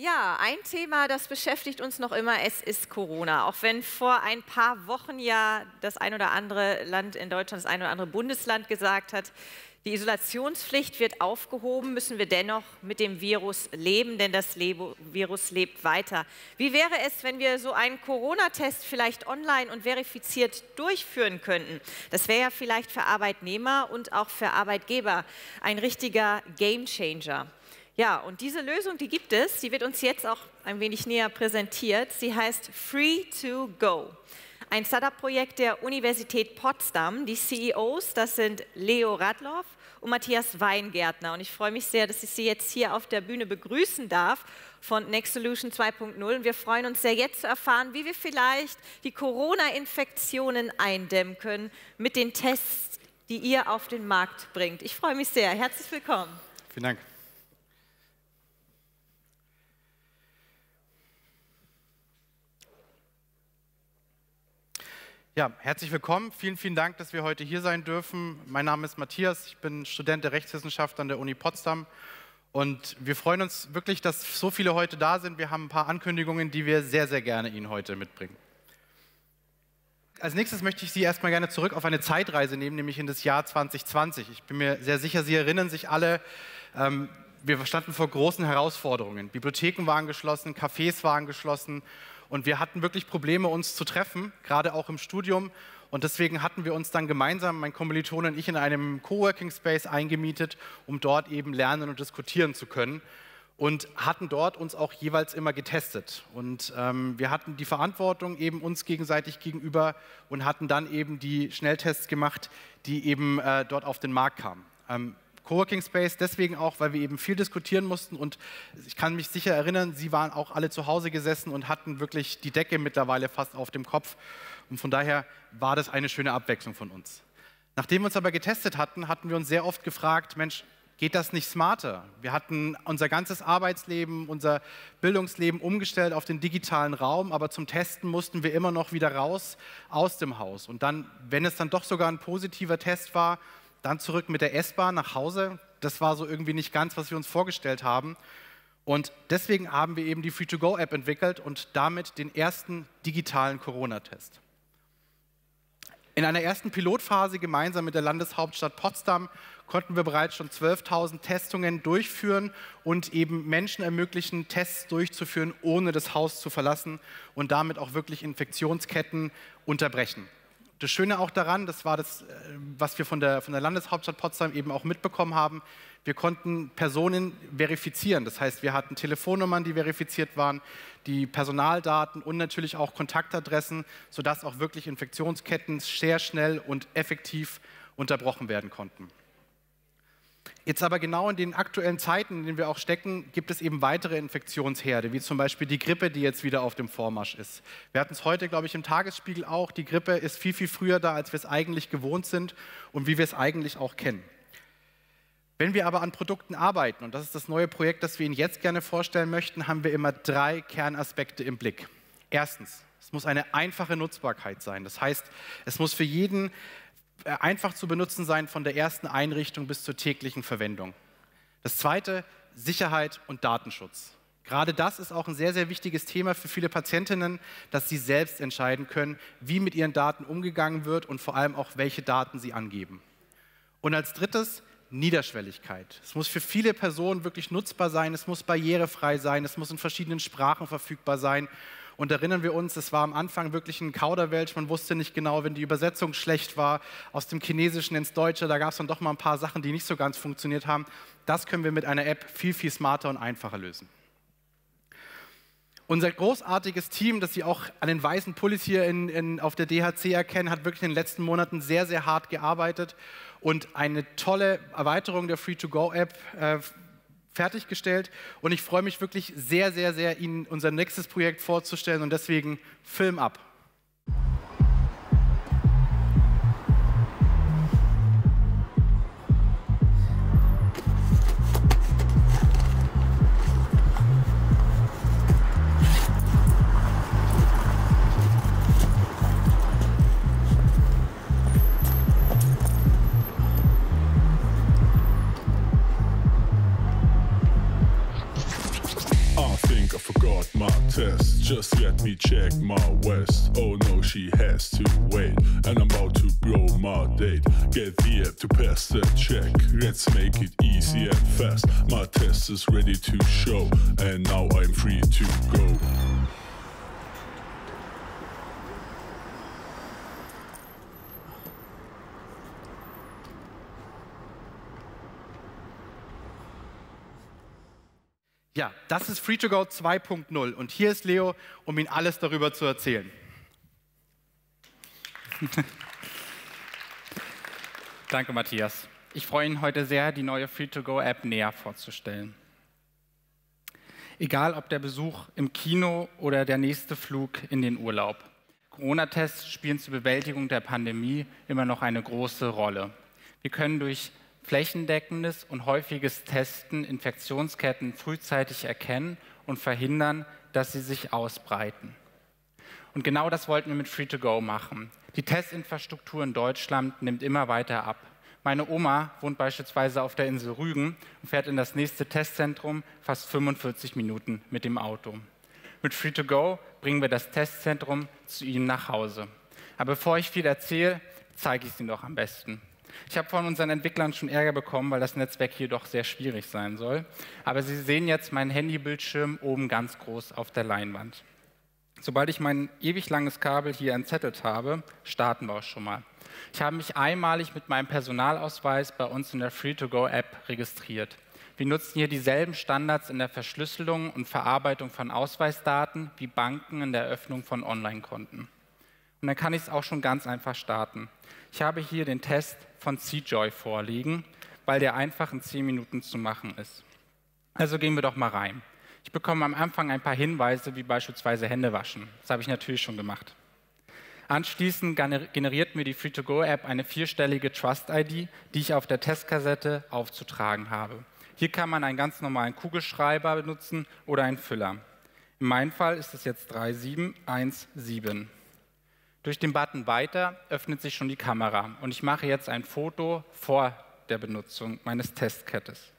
Ja, ein Thema, das beschäftigt uns noch immer, es ist Corona. Auch wenn vor ein paar Wochen ja das ein oder andere Land in Deutschland, das ein oder andere Bundesland gesagt hat, die Isolationspflicht wird aufgehoben, müssen wir dennoch mit dem Virus leben, denn das Le Virus lebt weiter. Wie wäre es, wenn wir so einen Corona-Test vielleicht online und verifiziert durchführen könnten? Das wäre ja vielleicht für Arbeitnehmer und auch für Arbeitgeber ein richtiger Gamechanger. Ja, und diese Lösung, die gibt es, die wird uns jetzt auch ein wenig näher präsentiert. Sie heißt Free to Go. Ein Startup-Projekt der Universität Potsdam. Die CEOs, das sind Leo Radloff und Matthias Weingärtner. Und ich freue mich sehr, dass ich Sie jetzt hier auf der Bühne begrüßen darf von Next Solution 2.0. Und wir freuen uns sehr, jetzt zu erfahren, wie wir vielleicht die Corona-Infektionen eindämmen können mit den Tests, die ihr auf den Markt bringt. Ich freue mich sehr. Herzlich willkommen. Vielen Dank. Ja, herzlich willkommen. Vielen, vielen Dank, dass wir heute hier sein dürfen. Mein Name ist Matthias, ich bin Student der Rechtswissenschaft an der Uni Potsdam. Und wir freuen uns wirklich, dass so viele heute da sind. Wir haben ein paar Ankündigungen, die wir sehr, sehr gerne Ihnen heute mitbringen. Als nächstes möchte ich Sie erstmal gerne zurück auf eine Zeitreise nehmen, nämlich in das Jahr 2020. Ich bin mir sehr sicher, Sie erinnern sich alle, ähm, wir standen vor großen Herausforderungen. Bibliotheken waren geschlossen, Cafés waren geschlossen und wir hatten wirklich Probleme, uns zu treffen, gerade auch im Studium. Und deswegen hatten wir uns dann gemeinsam, mein Kommilitone und ich, in einem Coworking Space eingemietet, um dort eben lernen und diskutieren zu können. Und hatten dort uns auch jeweils immer getestet. Und ähm, wir hatten die Verantwortung eben uns gegenseitig gegenüber und hatten dann eben die Schnelltests gemacht, die eben äh, dort auf den Markt kamen. Ähm, Coworking Space deswegen auch, weil wir eben viel diskutieren mussten und ich kann mich sicher erinnern, Sie waren auch alle zu Hause gesessen und hatten wirklich die Decke mittlerweile fast auf dem Kopf und von daher war das eine schöne Abwechslung von uns. Nachdem wir uns aber getestet hatten, hatten wir uns sehr oft gefragt, Mensch, geht das nicht smarter? Wir hatten unser ganzes Arbeitsleben, unser Bildungsleben umgestellt auf den digitalen Raum, aber zum Testen mussten wir immer noch wieder raus aus dem Haus. Und dann, wenn es dann doch sogar ein positiver Test war, dann zurück mit der S-Bahn nach Hause. Das war so irgendwie nicht ganz, was wir uns vorgestellt haben. Und deswegen haben wir eben die Free-to-Go-App entwickelt und damit den ersten digitalen Corona-Test. In einer ersten Pilotphase gemeinsam mit der Landeshauptstadt Potsdam konnten wir bereits schon 12.000 Testungen durchführen und eben Menschen ermöglichen, Tests durchzuführen, ohne das Haus zu verlassen und damit auch wirklich Infektionsketten unterbrechen. Das Schöne auch daran, das war das, äh, was wir von der, von der Landeshauptstadt Potsdam eben auch mitbekommen haben, wir konnten Personen verifizieren. Das heißt, wir hatten Telefonnummern, die verifiziert waren, die Personaldaten und natürlich auch Kontaktadressen, sodass auch wirklich Infektionsketten sehr schnell und effektiv unterbrochen werden konnten. Jetzt aber genau in den aktuellen Zeiten, in denen wir auch stecken, gibt es eben weitere Infektionsherde, wie zum Beispiel die Grippe, die jetzt wieder auf dem Vormarsch ist. Wir hatten es heute, glaube ich, im Tagesspiegel auch. Die Grippe ist viel, viel früher da, als wir es eigentlich gewohnt sind und wie wir es eigentlich auch kennen. Wenn wir aber an Produkten arbeiten, und das ist das neue Projekt, das wir Ihnen jetzt gerne vorstellen möchten, haben wir immer drei Kernaspekte im Blick. Erstens, es muss eine einfache Nutzbarkeit sein. Das heißt, es muss für jeden einfach zu benutzen sein von der ersten Einrichtung bis zur täglichen Verwendung. Das zweite, Sicherheit und Datenschutz. Gerade das ist auch ein sehr, sehr wichtiges Thema für viele Patientinnen, dass sie selbst entscheiden können, wie mit ihren Daten umgegangen wird und vor allem auch, welche Daten sie angeben. Und als drittes, Niederschwelligkeit. Es muss für viele Personen wirklich nutzbar sein, es muss barrierefrei sein, es muss in verschiedenen Sprachen verfügbar sein und erinnern wir uns, es war am Anfang wirklich ein Kauderwelsch. Man wusste nicht genau, wenn die Übersetzung schlecht war, aus dem Chinesischen ins Deutsche, da gab es dann doch mal ein paar Sachen, die nicht so ganz funktioniert haben. Das können wir mit einer App viel, viel smarter und einfacher lösen. Unser großartiges Team, das Sie auch an den weißen Pullis hier in, in, auf der DHC erkennen, hat wirklich in den letzten Monaten sehr, sehr hart gearbeitet und eine tolle Erweiterung der Free-to-Go-App äh, fertiggestellt und ich freue mich wirklich sehr, sehr, sehr, Ihnen unser nächstes Projekt vorzustellen und deswegen Film ab. Forgot my test. Just let me check my west. Oh no, she has to wait. And I'm about to blow my date. Get the app to pass that check. Let's make it easy and fast. My test is ready to show. And now I'm free to go. Ja, das ist Free2Go 2.0 und hier ist Leo, um Ihnen alles darüber zu erzählen. Danke, Matthias. Ich freue Ihnen heute sehr, die neue Free2Go-App näher vorzustellen. Egal ob der Besuch im Kino oder der nächste Flug in den Urlaub. Corona-Tests spielen zur Bewältigung der Pandemie immer noch eine große Rolle. Wir können durch flächendeckendes und häufiges Testen Infektionsketten frühzeitig erkennen und verhindern, dass sie sich ausbreiten. Und genau das wollten wir mit Free2Go machen. Die Testinfrastruktur in Deutschland nimmt immer weiter ab. Meine Oma wohnt beispielsweise auf der Insel Rügen und fährt in das nächste Testzentrum fast 45 Minuten mit dem Auto. Mit Free2Go bringen wir das Testzentrum zu Ihnen nach Hause. Aber bevor ich viel erzähle, zeige ich es Ihnen doch am besten. Ich habe von unseren Entwicklern schon Ärger bekommen, weil das Netzwerk hier doch sehr schwierig sein soll. Aber Sie sehen jetzt meinen Handybildschirm oben ganz groß auf der Leinwand. Sobald ich mein ewig langes Kabel hier entzettelt habe, starten wir auch schon mal. Ich habe mich einmalig mit meinem Personalausweis bei uns in der Free-to-Go-App registriert. Wir nutzen hier dieselben Standards in der Verschlüsselung und Verarbeitung von Ausweisdaten wie Banken in der Eröffnung von Online-Konten. Und dann kann ich es auch schon ganz einfach starten. Ich habe hier den Test von CJoy vorliegen, weil der einfach in 10 Minuten zu machen ist. Also gehen wir doch mal rein. Ich bekomme am Anfang ein paar Hinweise, wie beispielsweise Hände waschen. Das habe ich natürlich schon gemacht. Anschließend generiert mir die Free-to-Go-App eine vierstellige Trust-ID, die ich auf der Testkassette aufzutragen habe. Hier kann man einen ganz normalen Kugelschreiber benutzen oder einen Füller. In meinem Fall ist es jetzt 3717. Durch den Button Weiter öffnet sich schon die Kamera und ich mache jetzt ein Foto vor der Benutzung meines Testkettes.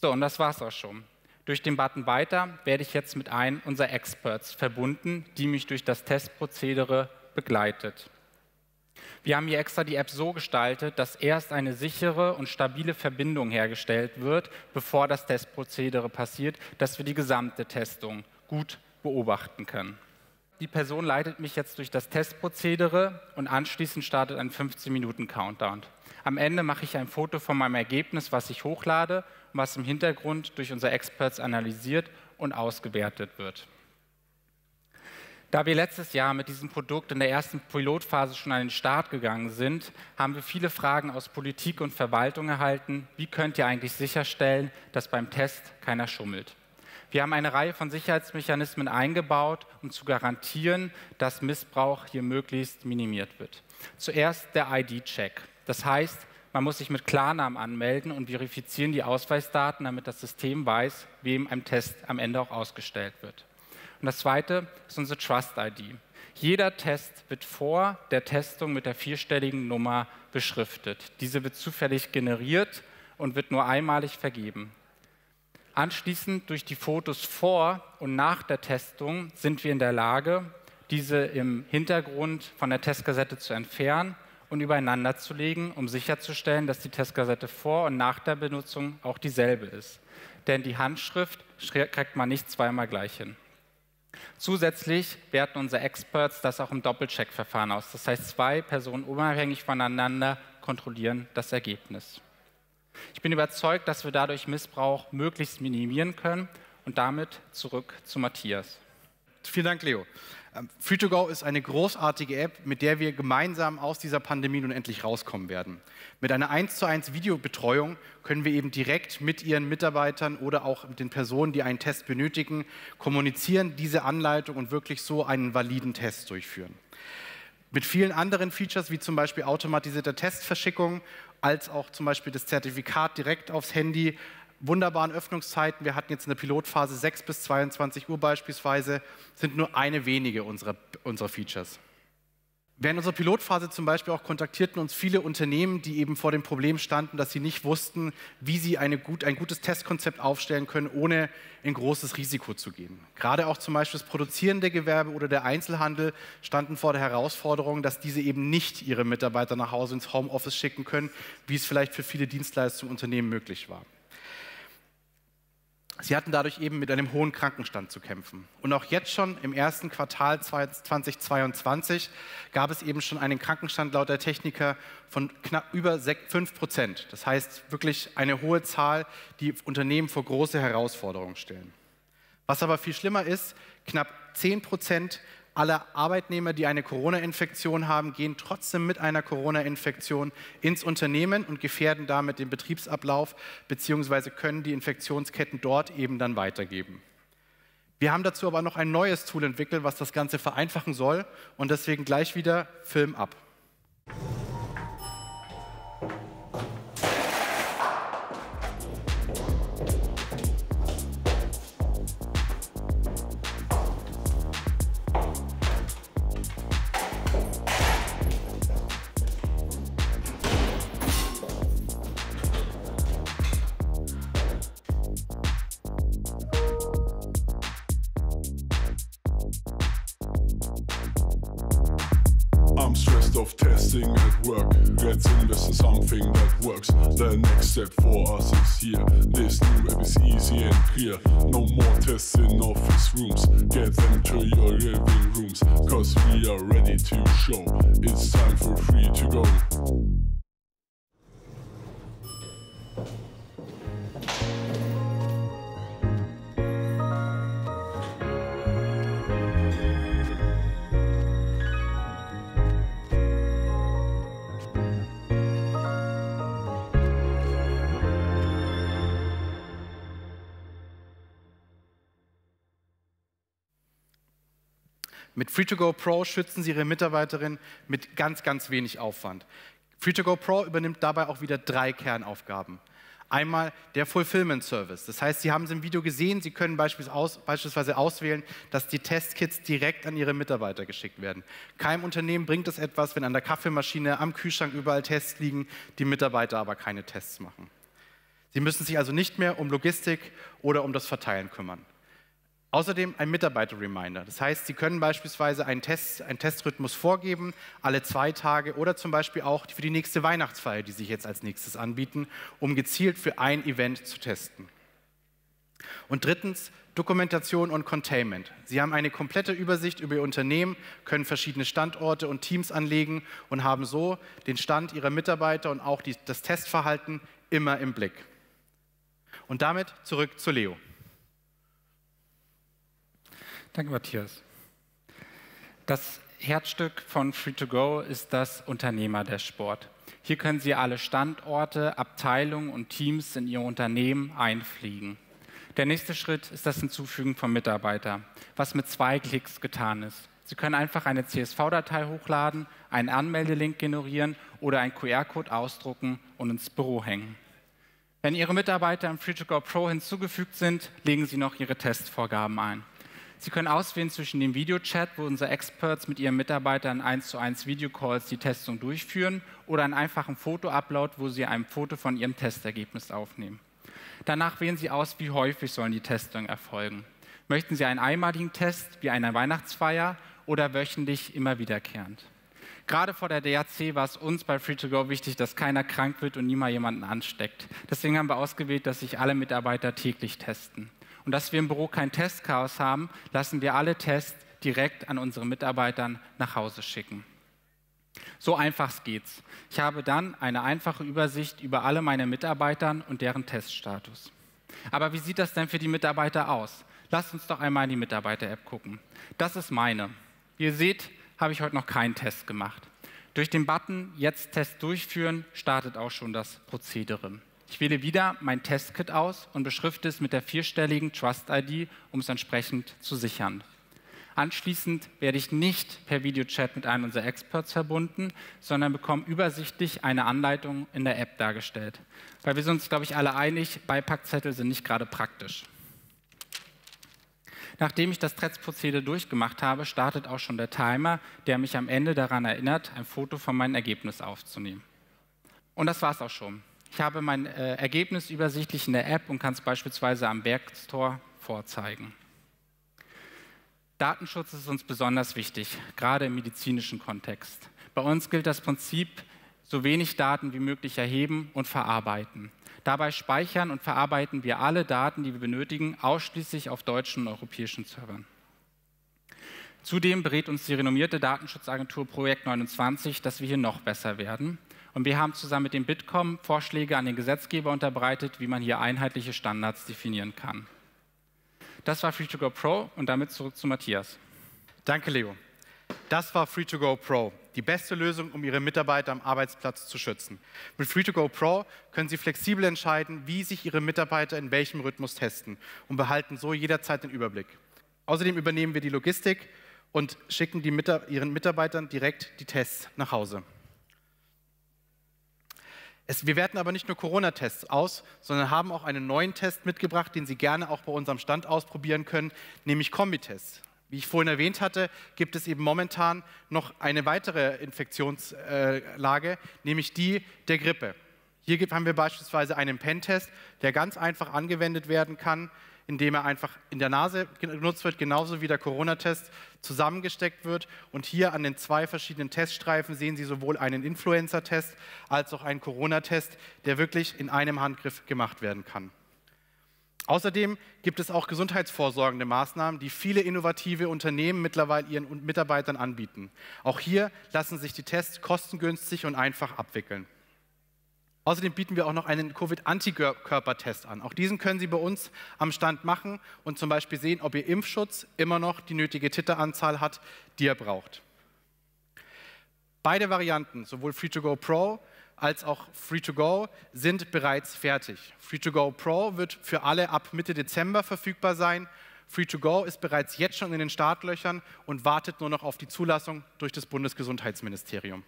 So, und das war's auch schon. Durch den Button Weiter werde ich jetzt mit einem unserer Experts verbunden, die mich durch das Testprozedere begleitet. Wir haben hier extra die App so gestaltet, dass erst eine sichere und stabile Verbindung hergestellt wird, bevor das Testprozedere passiert, dass wir die gesamte Testung gut beobachten können die Person leitet mich jetzt durch das Testprozedere und anschließend startet ein 15-Minuten-Countdown. Am Ende mache ich ein Foto von meinem Ergebnis, was ich hochlade und was im Hintergrund durch unsere Experts analysiert und ausgewertet wird. Da wir letztes Jahr mit diesem Produkt in der ersten Pilotphase schon an den Start gegangen sind, haben wir viele Fragen aus Politik und Verwaltung erhalten. Wie könnt ihr eigentlich sicherstellen, dass beim Test keiner schummelt? Wir haben eine Reihe von Sicherheitsmechanismen eingebaut, um zu garantieren, dass Missbrauch hier möglichst minimiert wird. Zuerst der ID-Check. Das heißt, man muss sich mit Klarnamen anmelden und verifizieren die Ausweisdaten, damit das System weiß, wem ein Test am Ende auch ausgestellt wird. Und das zweite ist unsere Trust-ID. Jeder Test wird vor der Testung mit der vierstelligen Nummer beschriftet. Diese wird zufällig generiert und wird nur einmalig vergeben. Anschließend durch die Fotos vor und nach der Testung sind wir in der Lage, diese im Hintergrund von der Testkassette zu entfernen und übereinander zu legen, um sicherzustellen, dass die Testkassette vor und nach der Benutzung auch dieselbe ist. Denn die Handschrift kriegt man nicht zweimal gleich hin. Zusätzlich werten unsere Experts das auch im Doppelcheck-Verfahren aus. Das heißt, zwei Personen unabhängig voneinander kontrollieren das Ergebnis. Ich bin überzeugt, dass wir dadurch Missbrauch möglichst minimieren können und damit zurück zu Matthias. Vielen Dank, Leo. Ähm, Free2Go ist eine großartige App, mit der wir gemeinsam aus dieser Pandemie nun endlich rauskommen werden. Mit einer 1 zu 1 Videobetreuung können wir eben direkt mit Ihren Mitarbeitern oder auch mit den Personen, die einen Test benötigen, kommunizieren, diese Anleitung und wirklich so einen validen Test durchführen. Mit vielen anderen Features, wie zum Beispiel automatisierte Testverschickung als auch zum Beispiel das Zertifikat direkt aufs Handy. Wunderbaren Öffnungszeiten. Wir hatten jetzt in der Pilotphase 6 bis 22 Uhr beispielsweise, sind nur eine wenige unserer, unserer Features. Während unserer Pilotphase zum Beispiel auch kontaktierten uns viele Unternehmen, die eben vor dem Problem standen, dass sie nicht wussten, wie sie gut, ein gutes Testkonzept aufstellen können, ohne in großes Risiko zu gehen. Gerade auch zum Beispiel das produzierende Gewerbe oder der Einzelhandel standen vor der Herausforderung, dass diese eben nicht ihre Mitarbeiter nach Hause ins Homeoffice schicken können, wie es vielleicht für viele Dienstleistungsunternehmen möglich war. Sie hatten dadurch eben mit einem hohen Krankenstand zu kämpfen. Und auch jetzt schon im ersten Quartal 2022 gab es eben schon einen Krankenstand laut der Techniker von knapp über 5 Prozent. Das heißt wirklich eine hohe Zahl, die Unternehmen vor große Herausforderungen stellen. Was aber viel schlimmer ist, knapp 10 Prozent alle Arbeitnehmer, die eine Corona-Infektion haben, gehen trotzdem mit einer Corona-Infektion ins Unternehmen und gefährden damit den Betriebsablauf bzw. können die Infektionsketten dort eben dann weitergeben. Wir haben dazu aber noch ein neues Tool entwickelt, was das Ganze vereinfachen soll und deswegen gleich wieder Film ab. Work. Let's invest in something that works. The next step for us is here. This new app is easy and clear. No more tests in office rooms. Get them to your living rooms. Cause we are ready to show. It's time for free to go. Mit Free2Go Pro schützen Sie Ihre Mitarbeiterin mit ganz, ganz wenig Aufwand. Free2Go Pro übernimmt dabei auch wieder drei Kernaufgaben. Einmal der Fulfillment Service. Das heißt, Sie haben es im Video gesehen, Sie können beispielsweise auswählen, dass die Testkits direkt an Ihre Mitarbeiter geschickt werden. Keinem Unternehmen bringt es etwas, wenn an der Kaffeemaschine, am Kühlschrank überall Tests liegen, die Mitarbeiter aber keine Tests machen. Sie müssen sich also nicht mehr um Logistik oder um das Verteilen kümmern. Außerdem ein Mitarbeiter-Reminder. Das heißt, Sie können beispielsweise einen, Test, einen Testrhythmus vorgeben, alle zwei Tage oder zum Beispiel auch für die nächste Weihnachtsfeier, die sich jetzt als nächstes anbieten, um gezielt für ein Event zu testen. Und drittens, Dokumentation und Containment. Sie haben eine komplette Übersicht über Ihr Unternehmen, können verschiedene Standorte und Teams anlegen und haben so den Stand Ihrer Mitarbeiter und auch die, das Testverhalten immer im Blick. Und damit zurück zu Leo. Danke, Matthias. Das Herzstück von Free2Go ist das Unternehmer der Sport. Hier können Sie alle Standorte, Abteilungen und Teams in Ihr Unternehmen einfliegen. Der nächste Schritt ist das Hinzufügen von Mitarbeitern, was mit zwei Klicks getan ist. Sie können einfach eine CSV-Datei hochladen, einen Anmeldelink generieren oder einen QR-Code ausdrucken und ins Büro hängen. Wenn Ihre Mitarbeiter im Free2Go Pro hinzugefügt sind, legen Sie noch Ihre Testvorgaben ein. Sie können auswählen zwischen dem Videochat, wo unsere Experts mit ihren Mitarbeitern 1 zu 1 Videocalls die Testung durchführen, oder einen einfachen Foto-Upload, wo Sie ein Foto von Ihrem Testergebnis aufnehmen. Danach wählen Sie aus, wie häufig sollen die Testungen erfolgen. Möchten Sie einen einmaligen Test wie eine Weihnachtsfeier oder wöchentlich immer wiederkehrend? Gerade vor der DAC war es uns bei Free2Go wichtig, dass keiner krank wird und niemand jemanden ansteckt. Deswegen haben wir ausgewählt, dass sich alle Mitarbeiter täglich testen und dass wir im Büro kein Testchaos haben, lassen wir alle Tests direkt an unsere Mitarbeitern nach Hause schicken. So einfach geht's. Ich habe dann eine einfache Übersicht über alle meine Mitarbeiter und deren Teststatus. Aber wie sieht das denn für die Mitarbeiter aus? Lasst uns doch einmal in die Mitarbeiter-App gucken. Das ist meine. Wie ihr seht, habe ich heute noch keinen Test gemacht. Durch den Button Jetzt Test durchführen startet auch schon das Prozedere. Ich wähle wieder mein Testkit aus und beschrifte es mit der vierstelligen Trust-ID, um es entsprechend zu sichern. Anschließend werde ich nicht per Videochat mit einem unserer Experts verbunden, sondern bekomme übersichtlich eine Anleitung in der App dargestellt. Weil wir sind uns, glaube ich, alle einig, Beipackzettel sind nicht gerade praktisch. Nachdem ich das Testprozedere durchgemacht habe, startet auch schon der Timer, der mich am Ende daran erinnert, ein Foto von meinem Ergebnis aufzunehmen. Und das war's auch schon. Ich habe mein äh, Ergebnis übersichtlich in der App und kann es beispielsweise am Werkstore vorzeigen. Datenschutz ist uns besonders wichtig, gerade im medizinischen Kontext. Bei uns gilt das Prinzip, so wenig Daten wie möglich erheben und verarbeiten. Dabei speichern und verarbeiten wir alle Daten, die wir benötigen, ausschließlich auf deutschen und europäischen Servern. Zudem berät uns die renommierte Datenschutzagentur Projekt 29, dass wir hier noch besser werden. Und wir haben zusammen mit dem Bitkom Vorschläge an den Gesetzgeber unterbreitet, wie man hier einheitliche Standards definieren kann. Das war Free2Go Pro und damit zurück zu Matthias. Danke, Leo. Das war Free2Go Pro, die beste Lösung, um Ihre Mitarbeiter am Arbeitsplatz zu schützen. Mit Free2Go Pro können Sie flexibel entscheiden, wie sich Ihre Mitarbeiter in welchem Rhythmus testen und behalten so jederzeit den Überblick. Außerdem übernehmen wir die Logistik und schicken die Ihren Mitarbeitern direkt die Tests nach Hause. Es, wir werten aber nicht nur Corona-Tests aus, sondern haben auch einen neuen Test mitgebracht, den Sie gerne auch bei unserem Stand ausprobieren können, nämlich Kombitests. Wie ich vorhin erwähnt hatte, gibt es eben momentan noch eine weitere Infektionslage, nämlich die der Grippe. Hier haben wir beispielsweise einen Pen-Test, der ganz einfach angewendet werden kann, indem er einfach in der Nase genutzt wird, genauso wie der Corona-Test zusammengesteckt wird. Und hier an den zwei verschiedenen Teststreifen sehen Sie sowohl einen Influenza-Test als auch einen Corona-Test, der wirklich in einem Handgriff gemacht werden kann. Außerdem gibt es auch gesundheitsvorsorgende Maßnahmen, die viele innovative Unternehmen mittlerweile ihren Mitarbeitern anbieten. Auch hier lassen sich die Tests kostengünstig und einfach abwickeln. Außerdem bieten wir auch noch einen Covid-Antikörpertest an. Auch diesen können Sie bei uns am Stand machen und zum Beispiel sehen, ob Ihr Impfschutz immer noch die nötige Titeranzahl hat, die er braucht. Beide Varianten, sowohl Free2Go Pro als auch Free2Go, sind bereits fertig. Free2Go Pro wird für alle ab Mitte Dezember verfügbar sein. Free2Go ist bereits jetzt schon in den Startlöchern und wartet nur noch auf die Zulassung durch das Bundesgesundheitsministerium.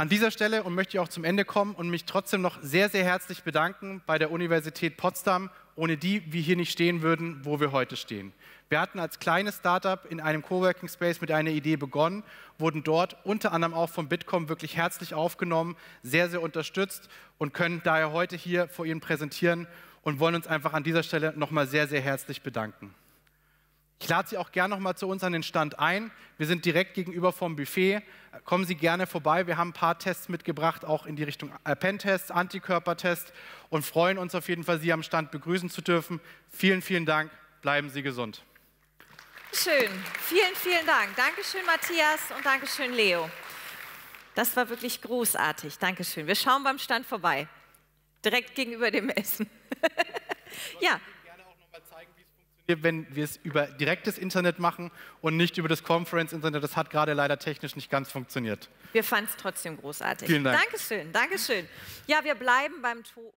An dieser Stelle und möchte ich auch zum Ende kommen und mich trotzdem noch sehr, sehr herzlich bedanken bei der Universität Potsdam, ohne die wir hier nicht stehen würden, wo wir heute stehen. Wir hatten als kleines Startup in einem Coworking Space mit einer Idee begonnen, wurden dort unter anderem auch vom Bitkom wirklich herzlich aufgenommen, sehr, sehr unterstützt und können daher heute hier vor Ihnen präsentieren und wollen uns einfach an dieser Stelle nochmal sehr, sehr herzlich bedanken. Ich lade Sie auch gerne noch mal zu uns an den Stand ein. Wir sind direkt gegenüber vom Buffet. Kommen Sie gerne vorbei. Wir haben ein paar Tests mitgebracht, auch in die Richtung Pen-Test, Antikörpertest und freuen uns auf jeden Fall, Sie am Stand begrüßen zu dürfen. Vielen, vielen Dank. Bleiben Sie gesund. Schön. Vielen, vielen Dank. Dankeschön, Matthias und Dankeschön, Leo. Das war wirklich großartig. Dankeschön. Wir schauen beim Stand vorbei. Direkt gegenüber dem Essen. ja wenn wir es über direktes Internet machen und nicht über das Conference-Internet. Das hat gerade leider technisch nicht ganz funktioniert. Wir fanden es trotzdem großartig. Vielen Dank. Dankeschön, Dankeschön. Ja, wir bleiben beim To